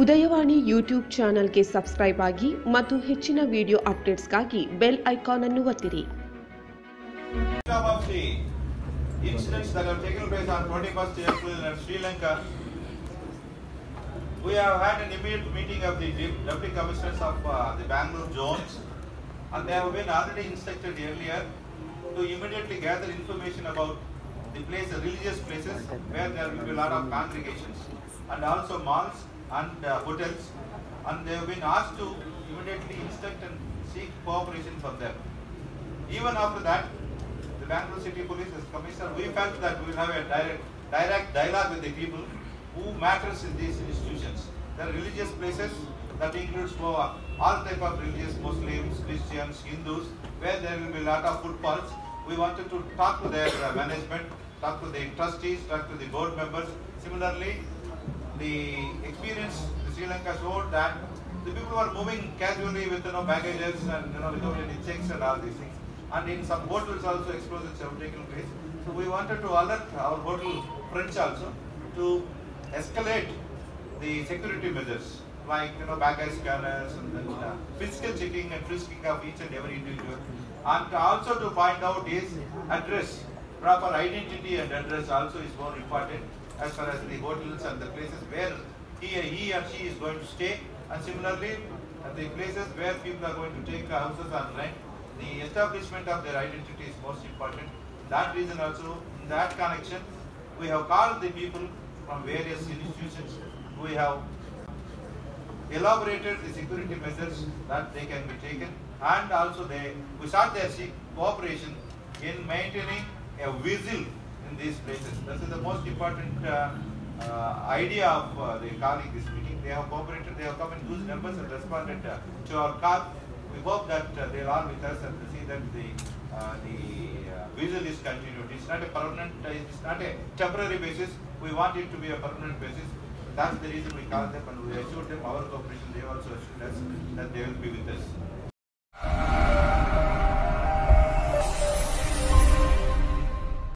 Udayavani YouTube ಚಾನಲ್ಗೆ subscribe ಆಗಿ ಮತ್ತು ಹೆಚ್ಚಿನ ವಿಡಿಯೋ ಅಪ್ಡೇಟ್ಸ್ಗಾಗಿ ಬೆಲ್ ಐಕಾನ್ ಅನ್ನು ಒತ್ತಿರಿ Some of the incidents that have taken place on 21st April in Sri Lanka, we have had an immediate meeting of the de- deputy commissioners of uh, the Bangalore zones, and they have been already instructed earlier to immediately gather information about the place, religious places where there will be a lot of congregations, and also malls and uh, hotels, and they have been asked to immediately instruct and seek cooperation from them. Even after that, the Bangalore City Police Commissioner, we felt that we will have a direct, direct dialogue with the people who matters in these institutions. There are religious places that includes all type of religious Muslims, Christians, Hindus, where there will be a lot of footfalls. We wanted to talk to their uh, management, talk to the trustees, talk to the board members. Similarly, the Sri Lanka showed that the people were moving casually with you know baggages and you know without any checks and all these things. And in some hotels also explosions have taken place. So we wanted to alert our hotel friends also to escalate the security measures like you know baggage scanners and then uh, physical checking and frisking of each and every individual. And also to find out his address, proper identity and address also is more important as far as the hotels and the places where he, he or she is going to stay. And similarly, at the places where people are going to take houses on rent, the establishment of their identity is most important. That reason also, in that connection, we have called the people from various institutions. We have elaborated the security measures that they can be taken and also they, we sought their cooperation in maintaining a vigil in these places. This is the most important uh, idea of uh, the calling this meeting. They have cooperated, they have come in huge numbers and responded uh, to our call. We hope that uh, they are all with us and see that the uh, the uh, vigil is continued. It's not a permanent, uh, it's not a temporary basis. We want it to be a permanent basis. That's the reason we called them and we assured them our cooperation. They also assured us that they will be with us.